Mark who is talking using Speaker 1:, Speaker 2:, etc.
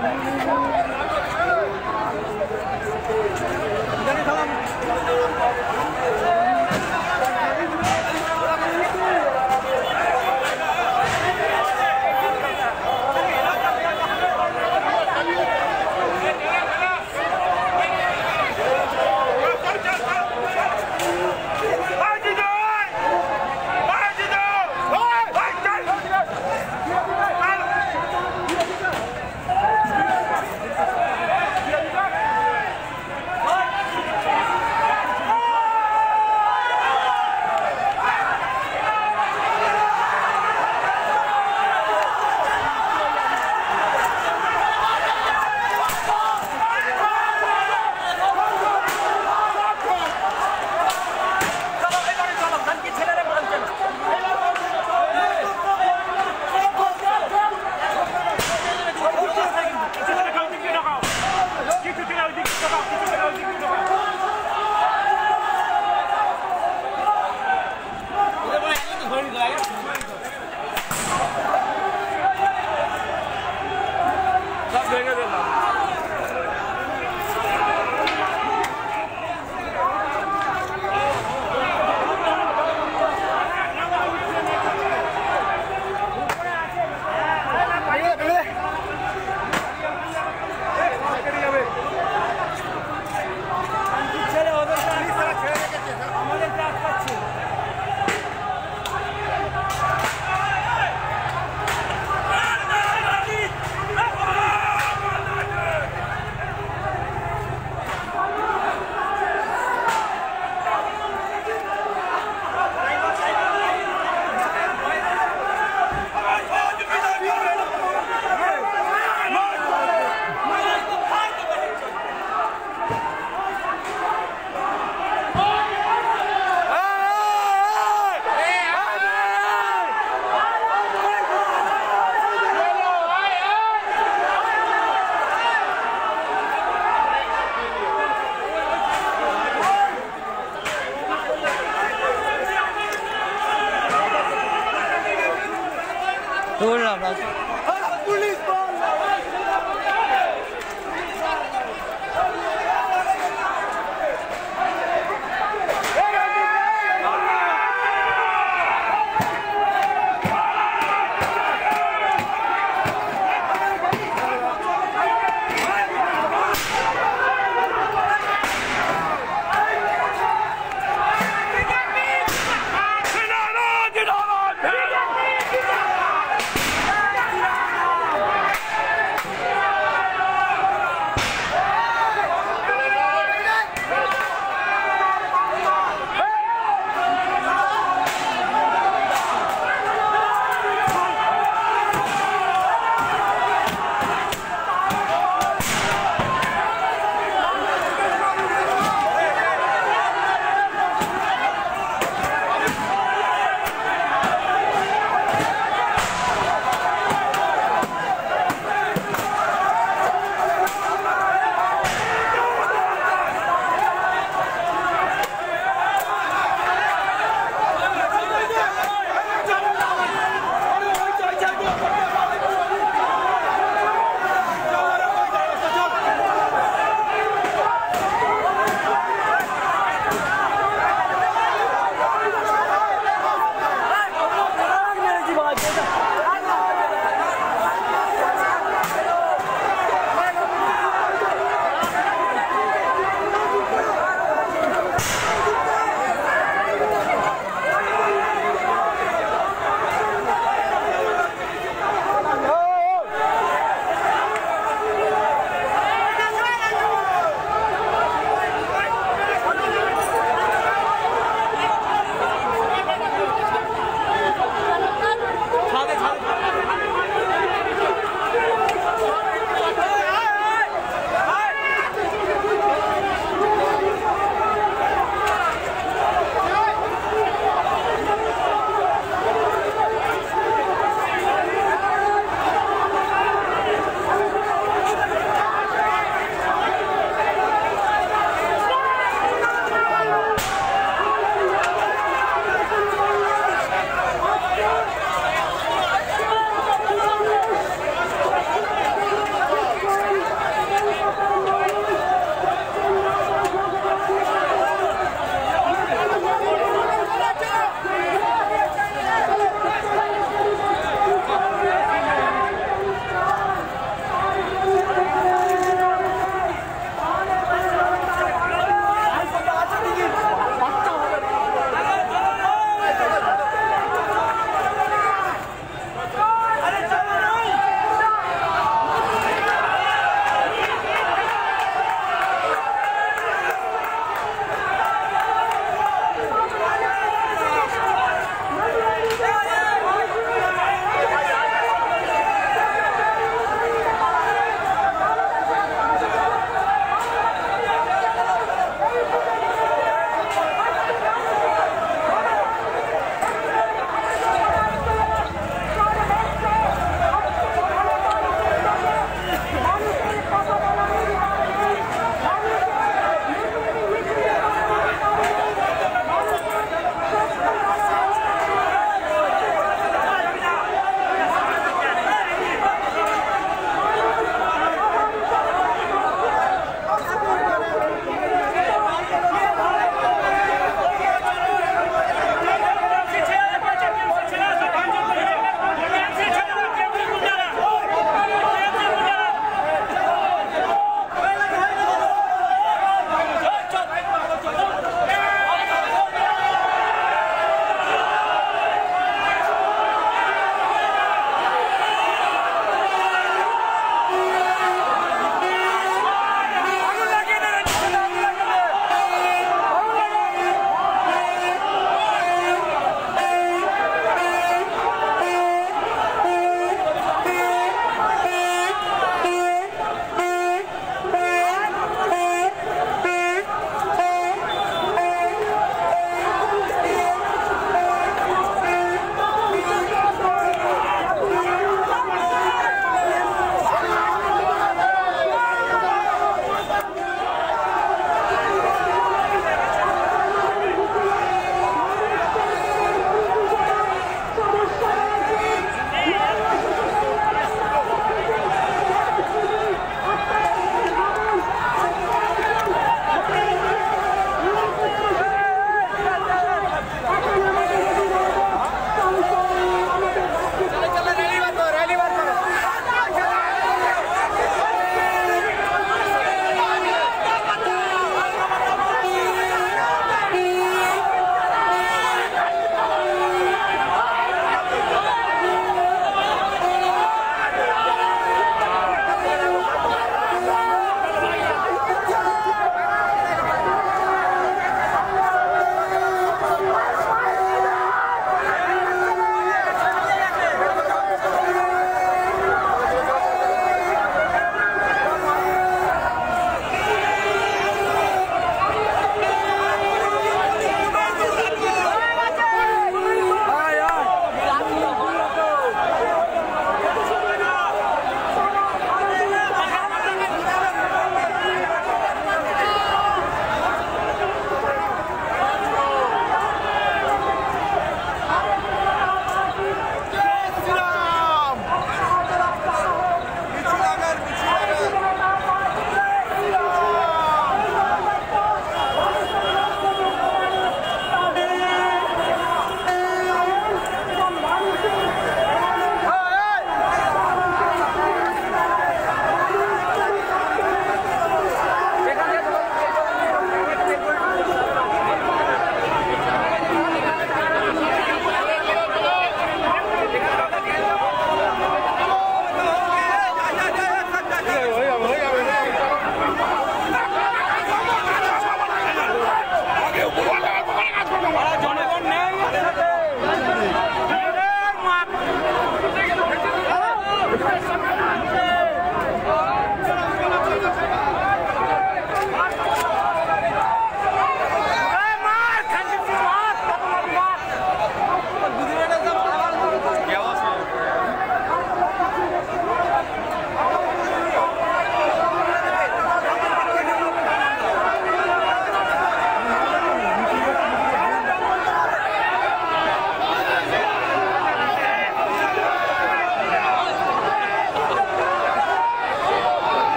Speaker 1: Thank you. Hola, un Hola, ¡A